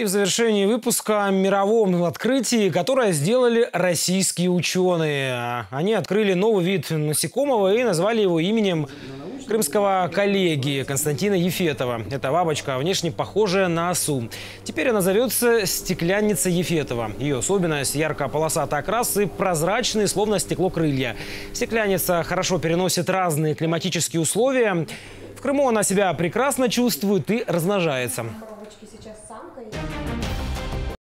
И в завершении выпуска о мировом открытии, которое сделали российские ученые. Они открыли новый вид насекомого и назвали его именем крымского коллеги Константина Ефетова. Эта бабочка внешне похожая на осу. Теперь она зовется стеклянница Ефетова. Ее особенность – ярко-полосатый окрас и прозрачные, словно стекло крылья. Стеклянница хорошо переносит разные климатические условия. В Крыму она себя прекрасно чувствует и размножается девочки сейчас самка. И...